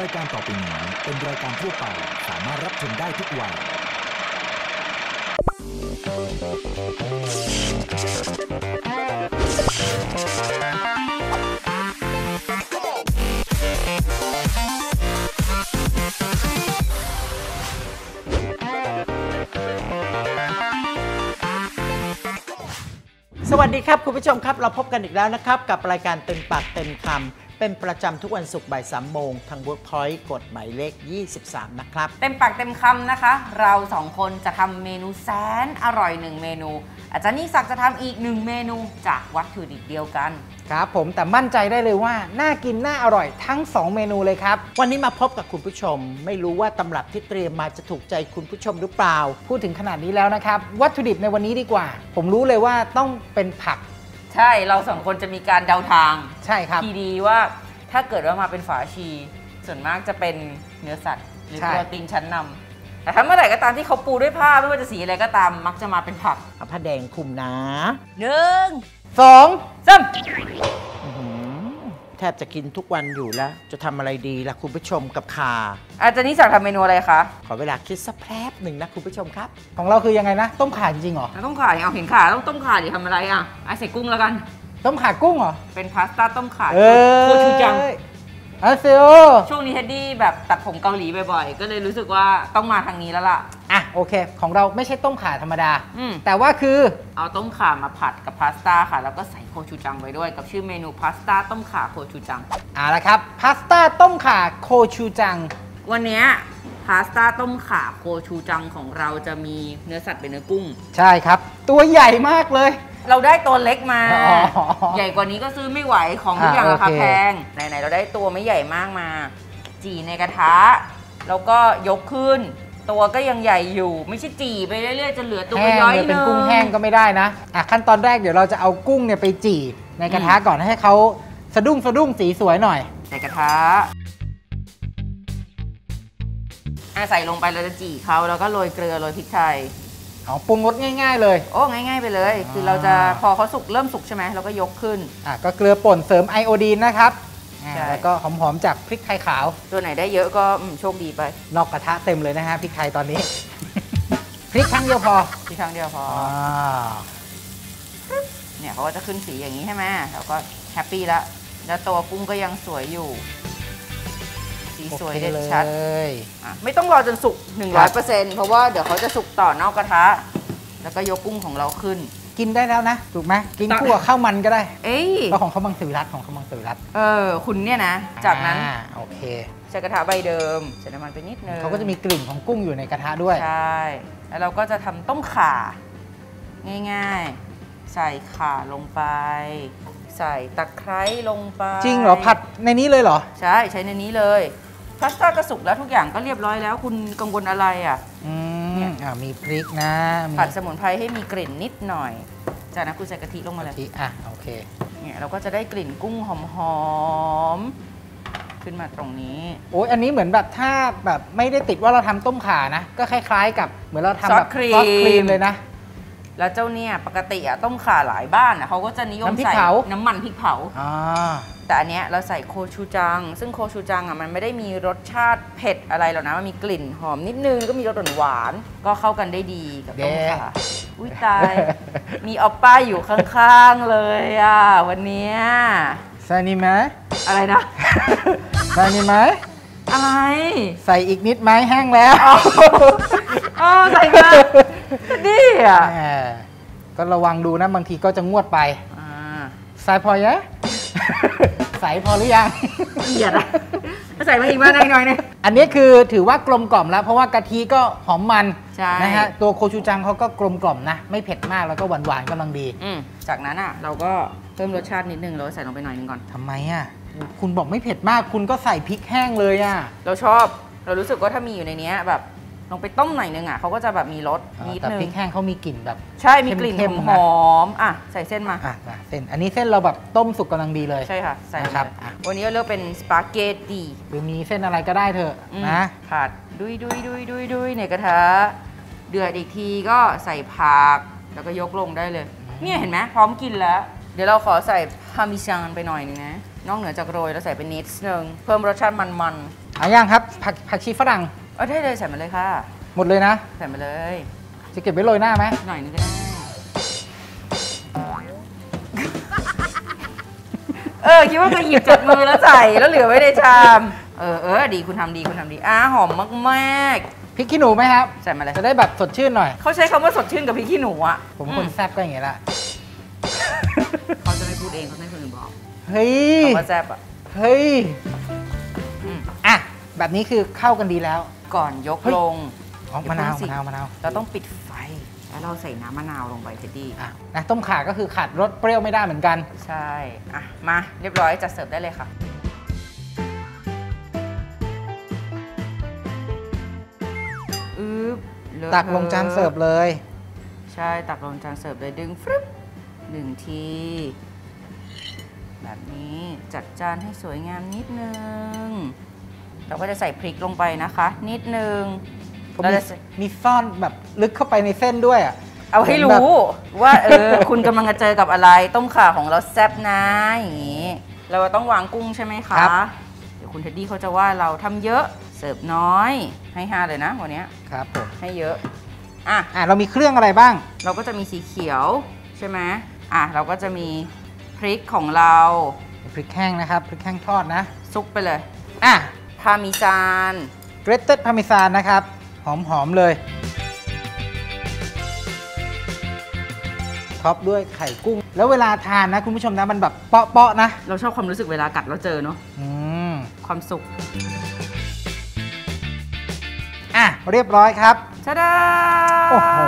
รายการต่อไปนี้เป็นรายการทั่วไปสามารถรับชมได้ทุกวัย สวัสดีครับ คุณผู้ชมครับ เราพบกันอีกแล้วนะครับ กับรายการเต็มปากเต็มคำ เป็นประจำทุกวันศุกร์บ่ายสามโมงทาง Workpoint กฎหมายเลข 23 นะครับ เต็มปากเต็มคำนะคะ เราสองคนจะทำเมนูแสนอร่อยหนึ่งเมนู อาจารย์นิสักจะทำอีกหนึ่งเมนูจากวัตถุดิบเดียวกัน ครับผมแต่มั่นใจได้เลยว่า น่ากินน่าอร่อยทั้ง 2 เมนูเลยครับ วันนี้มาพบกับคุณผู้ชม ไม่รู้ว่าตำรับที่เตรียมมาจะถูกใจคุณผู้ชมหรือเปล่า พูดถึงขนาดนี้แล้วนะครับ วัตถุดิบในวันนี้ดีกว่า ผมรู้เลยว่าต้องเป็นผัก ใช่เราสองคนจะมีการเดาทางใช่ครับ ทีดีว่าถ้าเกิดว่ามาเป็นฝาชี ส่วนมากจะเป็นเนื้อสัตว์ หรือใช่ โปรตีนชั้นนำแต่ถ้าเมื่อไหร่ก็ตามที่เขาปูด้วยผ้าไม่ว่าจะสีอะไรก็ตามมักจะมาเป็นผักเอาผ้าแดงคลุมนะหนึ่ง2สามอื้อหือ แทบจะกินทุกวันอยู่แล้ว จะทำอะไรดีล่ะคุณผู้ชมกับคาอาจารย์นิสักทำเมนูอะไรคะขอเวลาคิดสักแป๊บหนึ่งนะคุณผู้ชมครับ ของเราคือยังไงนะ ต้มข่าจริงๆเหรอเราต้มข่าดิเอาเห็นข่าต้องต้มข่าดิทำอะไรอะไอะใส่กุ้งแล้วกัน ต้มข่ากุ้งเหรอ เป็นพาสต้าต้มข่าเออโคชูจังอาเซโอช่วงนี้เท็ดดี้แบบตัดผมเกาหลีบ่อยๆ ก็เลยรู้สึกว่าต้องมาทางนี้แล้วล่ะ อะ โอเค ของเราไม่ใช่ต้มข่าธรรมดา อืม แต่ว่าคือ เอาต้มข่ามาผัดกับพาสต้าค่ะ แล้วก็ใส่โคชูจังไปด้วย กับชื่อเมนูพาสต้าต้มข่าโคชูจังอ่าละครับ พาสต้าต้มข่าโคชูจัง วันเนี้ยพาสต้าต้มข่าโคชูจังของเราจะมีเนื้อสัตว์เป็นเนื้อกุ้ง ใช่ครับ ตัวใหญ่มากเลย เราได้ตัวเล็กมา อ๋อใหญ่กว่านี้ก็ซื้อไม่ไหวของทุกอย่างอ่าราคาโอเค แพง ไหนๆเราได้ตัวไม่ใหญ่มากมา จีในกระทะ แล้วก็ยกขึ้น ตัวก็ยังใหญ่อยู่ ไม่ใช่จีไปเรื่อยๆจะเหลือตัวแห้งย้อยเลยๆเป็นนึงกุ้งแห้งก็ไม่ได้นะอะขั้นตอนแรกเดี๋ยวเราจะเอากุ้งเนี่ยไปจี่ในกระทะอืมก่อนให้เขาสะดุ้งสะดุ้งสีสวยหน่อย ใส่กระทะอะใส่ลงไปเราจะจีเขาแล้วก็โรยเกลือโรยพริกไทยเอาปรุงรสง่าย ๆ เลย โอ้ง่าย ๆ ไปเลย คือเราจะพอเขาสุกเริ่มสุกใช่ไหมเราก็ยกขึ้นอะก็เกลือป่นเสริมไอโอดีนนะครับอะ ใช่ แล้วก็หอมๆจากพริกไทยขาว ตัวไหนได้เยอะก็อืมโชคดีไปนอกกระทะเต็มเลยนะฮะพริกไทยตอนนี้ พริกครั้งเดียวพอที่ครั้งเดียวพออ่าเนี่ยเขาก็จะขึ้นสีอย่างนี้ใช่ไหมเราก็แฮปปี้ละแล้วตัวกุ้งก็ยังสวยอยู่ สีสวยโอคเด่นชัดเลย อะไม่ต้องรอจนสุก 100%เพราะว่าเดี๋ยวเขาจะสุกต่อนอกกระทะ แล้วก็ยกกุ้งของเราขึ้น กินได้แล้วนะถูกไหมกินต่อคู่กับข้าวมันก็ได้เอ้ยเพราะของเขามังสวิรัตของเขามังสวิรัตเออคุณเนี่ยนะ จากนั้นอ่โอเคใช้กระทะใบเดิมใส่น้ำมันไปนิดนึงเขาก็จะมีกลิ่นของกุ้งอยู่ในกระทะด้วยใช่แล้วเราก็จะทำต้มข่า ง่ายๆ ใส่ข่าลงไป ใส่ตะไคร้ลงไป จริงเหรอผัดในนี้เลยเหรอ ใช่ใช้ในนี้เลยพาสต้าก็สุกแล้วทุกอย่างก็เรียบร้อยแล้ว คุณกังวลอะไรอะอืเนี่มย อ่ามีพริกนะมีผัดสมุนไพรให้มีกลิ่นนิดหน่อย จากนั้นคุณใส่กะทิลงมาเลยกะทิอะโอเคเนี่ยเราก็จะได้กลิ่นกุ้งหอมๆขึ้นมาตรงนี้โอ้ยอันนี้เหมือนแบบถ้าแบบไม่ได้ติดว่าเราทำต้มข่านะ ก็คล้ายๆ กับเหมือนเราทำแบบซอสครีมซอสครีมเลยนะแล้วเจ้าเนี่ยปกติอะต้มข่าหลายบ้านอะเขาก็จะนิยมน้ำพริกใส่เผาน้ำมันพริกเผาอ่า แต่อันเนี้ยเราใส่โคชูจัง ซึ่งโคชูจังอะมันไม่ได้มีรสชาติเผ็ดอะไรหรอกนะ มันมีกลิ่นหอมนิดนึงก็มีรสหวานๆก็เข้ากันได้ดีกับต้มข่าอุ้ยตาย มีออปป้าอยู่ข้างๆเลยอะวันเนี้ยใส่นี่ไหมอะไรนะ ใส่นี่ไหมอะไร ใส่อีกนิดไหมแห้งแล้วอ๋อใส่มาดิอะแหมก็ระวังดูนะบางทีก็จะงวดไปอ่าใส่พอยัง ใส่พอหรือยังเกลียดอะใส่มาอีกมาหน่อยหน่อยหนึงอันนี้คือถือว่ากลมกล่อมแล้ว เพราะว่ากะทิก็หอมมันใช่ นะฮะตัวโคชูจังเขาก็กลมกล่อมนะ ไม่เผ็ดมากแล้วก็หวานหวานๆกำลังดีอืมจากนั้นอะ เราก็เพิ่มรสชาตินิดนึงเราใส่ลงไปหน่อยนึงก่อน ทำไมอะคุณบอกไม่เผ็ดมาก คุณก็ใส่พริกแห้งเลยอะ เราชอบ เรารู้สึกว่าถ้ามีอยู่ในเนี้ยแบบ ลงไปต้มหน่อยนึงอะเขาก็จะแบบมีรสนิดแต่นึงพริกแห้งเขามีกลิ่นแบบ ใช่มีกลิ่นเข้มๆหนะอมๆอะใส่เส้นมาอะมาเส้นอันนี้เส้นเราแบบต้มสุกกำลังดีเลยใช่ค่ะใส่นะครับเลยอะวันนี้เราเลือกเป็นสปาเกตตีหรือมีเส้นอะไรก็ได้เถอะอืมนะผัดดุยดุยดุยดุยดุยในกระทะเดือดอีกทีก็ใส่ผักแล้วก็ยกลงได้เลย เนี่ยเห็นไหมพร้อมกินแล้ว เดี๋ยวเราขอใส่พาร์มิจานไปหน่อยนึงนะนอกเหนือจากโรยเราใส่เป็นนิดนึงเพิ่มรสชาติมันเอาย่างครับผักผักชีฝรั่งๆ เออได้เลยใส่มาเลยค่ะ หมดเลยนะ ใส่มาเลย จะเก็บไว้โรยหน้าไหมหน่อยนึงก็ได้เออคิดว่าจะหยิบจากมือแล้วใส่แล้วเหลือไว้ในชาม เออเออดีคุณทำดีคุณทำดีอ่าหอมมากพริกขี้หนูไหมครับๆใส่มาเลยจะได้แบบสดชื่นหน่อย เขาใช้คำว่าสดชื่นกับพริกขี้หนูอะผมคนแซ่บก็อย่างเงี้ยแหละเขาจะไม่พูดเองเขาให้คนอื่นบอกเฮ้ยคำว่าแซ่บอะเฮ้ยอืมอะแบบนี้คือเข้ากันดีแล้ว ก่อนยกเฮ้ยลงอ๋อมะนาวอย่าเพิ่งสิมะนาวมะนาวเราต้องปิดไฟ แล้วเราใส่น้ำมะนาวลงไปเท็ดดี้อะนะต้มข่าก็คือขาดรสเปรี้ยวไม่ได้เหมือนกัน ใช่อะมาเรียบร้อยจัดเสิร์ฟได้เลยค่ะอึ๊บเลอะตักลงจานเสิร์ฟเลย ใช่ตักลงจานเสิร์ฟเลยดึงฟรึบหนึ่งทีแบบนี้จัดจานให้สวยงามนิดนึง เราก็จะใส่พริกลงไปนะคะ นิดนึงผมเรามีจะใส่มีซ่อนแบบลึกเข้าไปในเส้นด้วยอะเอาให้เหมือนแบบรู้ว่าเออคุณกำลังจะเจอกับอะไรต้มข่าของเราแซ่บนะอย่างนี้เราต้องวางกุ้งใช่ไหมคะครับเดี๋ยวคุณเท็ดดี้เขาจะว่าเราทำเยอะเสิร์ฟน้อยให้ห้าเลยนะวันเนี้ยครับผมให้เยอะอะอะเรามีเครื่องอะไรบ้าง เราก็จะมีสีเขียวใช่ไหมอะเราก็จะมีพริกของเราพริกแห้งนะครับพริกแห้งทอดนะซุกไปเลยอะพาร์มิจานgrated Parmesan นะครับ หอม ๆ เลย top ด้วยไข่กุ้ง แล้วเวลาทานนะ คุณผู้ชมนะ มันแบบเปาะๆนะ เราชอบความรู้สึกเวลากัดแล้วเจอเนาะอืมความสุข อะ เรียบร้อยครับทาดาโอ้โห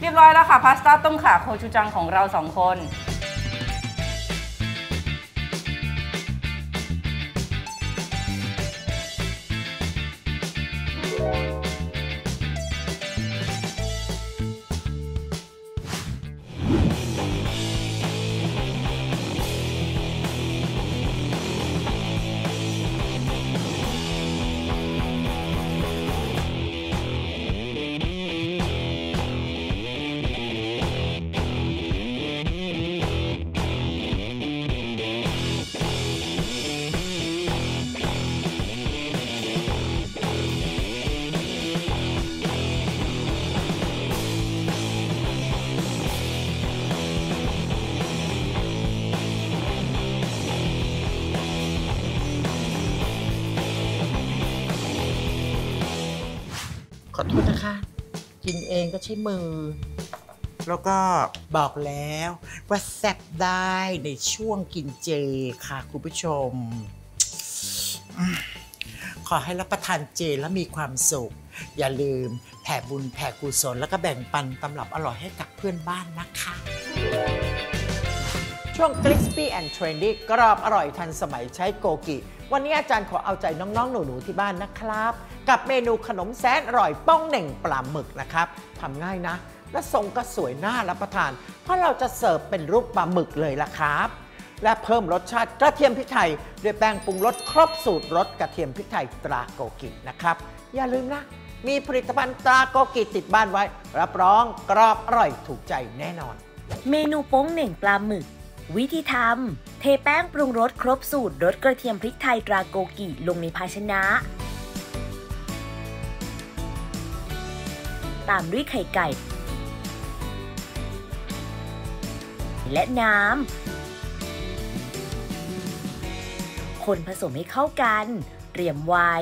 เรียบร้อยแล้วค่ะ พาสต้าต้มข่าโคชูจังของเราสองคน โทษนะคะ กินเองก็ใช้มือ แล้วก็บอกแล้วว่าแซ่บได้ในช่วงกินเจค่ะคุณผู้ชมอืมขอให้รับประทานเจแล้วมีความสุข อย่าลืมแผ่บุญแผ่กุศลแล้วก็แบ่งปันตำรับอร่อยให้กับเพื่อนบ้านนะคะ ช่วง Crispy and Trendy กรอบอร่อยทันสมัยใช้โกกิ วันนี้อาจารย์ขอเอาใจน้องๆ หนู ๆ ที่บ้านนะครับ กับเมนูขนมแสนอร่อยป้องเหน่งปลาหมึกนะครับทำง่ายนะ และทรงก็สวยน่ารับประทาน เพราะเราจะเสิร์ฟเป็นรูปปลาหมึกเลยล่ะครับ และเพิ่มรสชาติกระเทียมพริกไทยด้วยแป้งปรุงรสครบสูตรรสกระเทียมพริกไทยตราโกกินะครับอย่าลืมนะมีผลิตภัณฑ์ตราโกกิติดบ้านไว้ รับรองกรอบอร่อยถูกใจแน่นอน เมนูโป้งเหน่งปลาหมึก วิธีทำ เทแป้งปรุงรสครบสูตรรสกระเทียมพริกไทยตราโกกิลงในภาชนะ ตามด้วยไข่ไก่ และน้ำ คนผสมให้เข้ากัน เตรียมไว้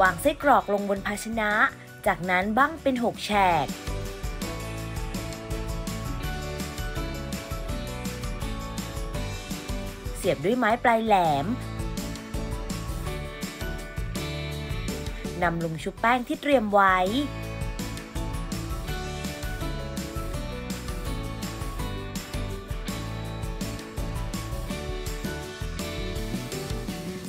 วางไส้กรอกลงบนภาชนะ จากนั้นบั้งเป็น 6 แฉก สียบด้วยไม้ปลายแหลมนำลงชุบแป้งที่เตรียมไว้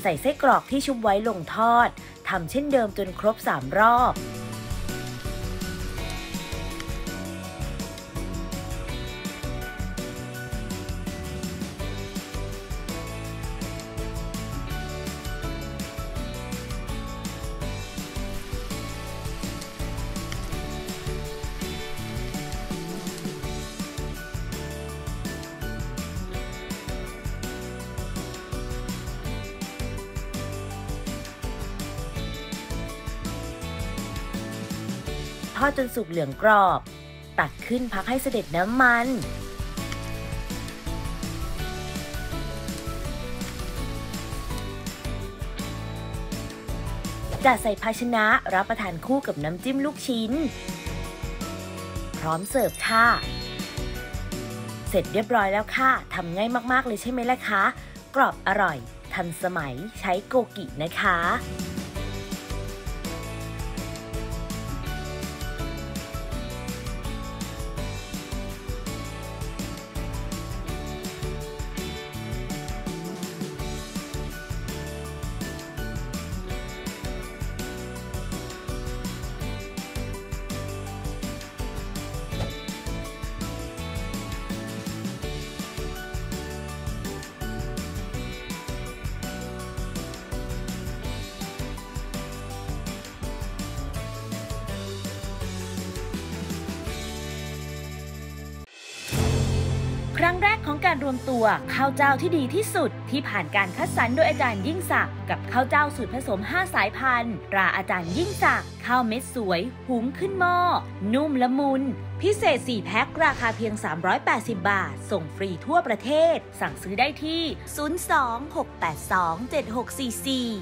ใส่ไส้กรอกที่ชุบไว้ลงทอดทำเช่นเดิมจนครบ 3 รอบ ทอดจนสุกเหลืองกรอบ ตักขึ้นพักให้เสด็จน้ำมัน จัดใส่ภาชนะรับประทานคู่กับน้ำจิ้มลูกชิ้น พร้อมเสิร์ฟค่ะ เสร็จเรียบร้อยแล้วค่ะทำง่ายมาก ๆ เลยใช่ไหมล่ะคะ กรอบอร่อย ทันสมัยใช้โกกินะคะ การรวมตัวข้าวเจ้าที่ดีที่สุด ที่ผ่านการคัดสรรโดยอาจารย์ยิ่งศักดิ์กับข้าวเจ้าสูตรผสม 5 สายพันธุ์ราอาจารย์ยิ่งศักดิ์ข้าวเม็ดสวย หุงขึ้นหม้อ นุ่มละมุน พิเศษ 4 แพ็คราคาเพียง 380 บาท ส่งฟรีทั่วประเทศ สั่งซื้อได้ที่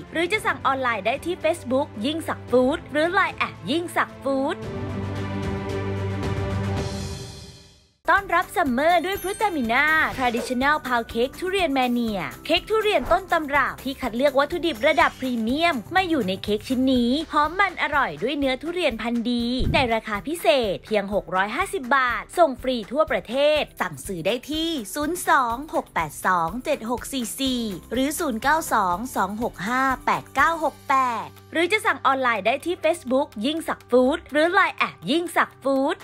026827644 หรือจะสั่งออนไลน์ได้ที่ Facebook ยิ่งศักดิ์ฟู้ดหรือ Line แอดยิ่งศักดิ์ฟู้ด ต้อนรับ summer ด้วยฟรุตามิน่า Traditional p o u เค้กทุเรียน mania เค้กทุเรียนต้นตำรับที่คัดเลือกวัตถุดิบระดับพรีเมียม มาอยู่ในเค้กชิ้นนี้ หอมมันอร่อยด้วยเนื้อทุเรียนพันธุ์ดี ในราคาพิเศษเพียง 650 บาท ส่งฟรีทั่วประเทศ สั่งซื้อได้ที่ 026827644 หรือ 0922658968 หรือจะสั่งออนไลน์ได้ที่ Facebook ยิ่งสักฟู้ดหรือ Line แอดยิ่งสักฟู้ด